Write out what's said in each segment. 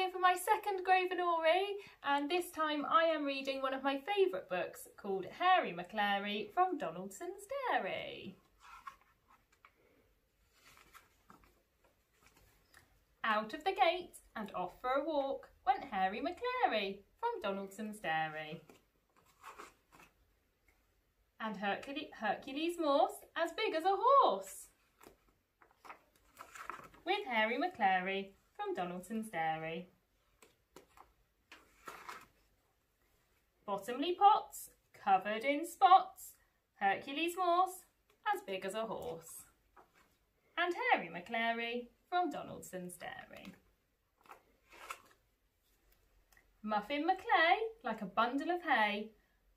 here for my second Groveanory and this time I am reading one of my favourite books called Hairy Maclary from Donaldson's Dairy. Out of the gate and off for a walk went Hairy Maclary from Donaldson's Dairy. And Hercules, Hercules Morse as big as a horse. With Hairy Maclary from Donaldson's Dairy. Bottomley Potts, covered in spots, Hercules Morse, as big as a horse. And Hairy Maclary from Donaldson's Dairy. Muffin McLay, like a bundle of hay,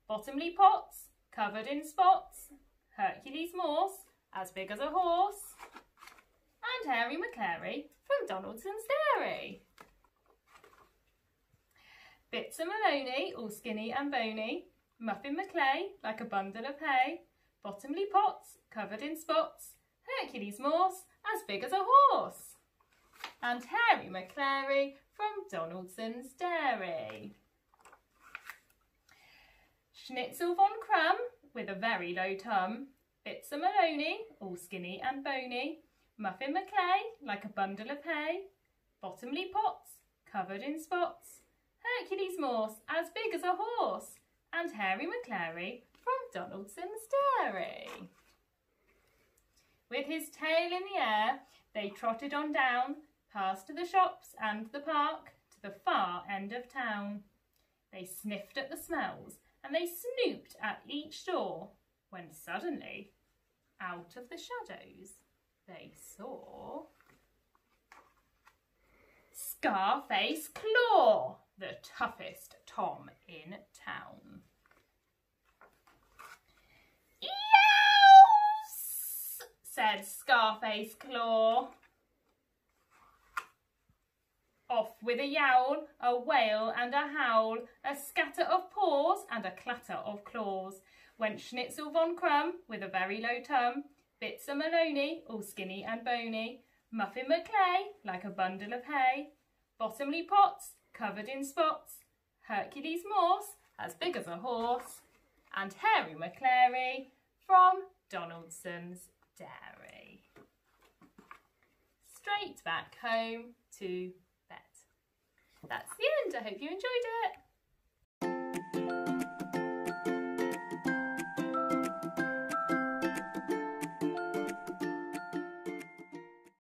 Bottomley Potts, covered in spots, Hercules Morse, as big as a horse, and Hairy Maclary from Donaldson's Dairy. Bitzer Maloney, all skinny and bony, Muffin McLay, like a bundle of hay, Bottomley Potts, covered in spots, Hercules Morse, as big as a horse, and Hairy Maclary from Donaldson's Dairy. Schnitzel von Krumm, with a very low tum, Bitzer Maloney, all skinny and bony, Muffin McLay, like a bundle of hay, Bottomley Potts, covered in spots, Hercules Morse, as big as a horse, and Hairy Maclary from Donaldson's Dairy. With his tail in the air, they trotted on down, past the shops and the park, to the far end of town. They sniffed at the smells, and they snooped at each door, when suddenly, out of the shadows, they saw Scarface Claw, the toughest Tom in town. Youse, said Scarface Claw. Off with a yowl, a wail and a howl, a scatter of paws and a clatter of claws, went Schnitzel von Krumm with a very low tum, Bitzer Maloney, all skinny and bony, Muffin McLay, like a bundle of hay, Bottomley Potts, covered in spots, Hercules Morse, as big as a horse, and Hairy Maclary from Donaldson's Dairy. Straight back home to bed. That's the end. I hope you enjoyed it.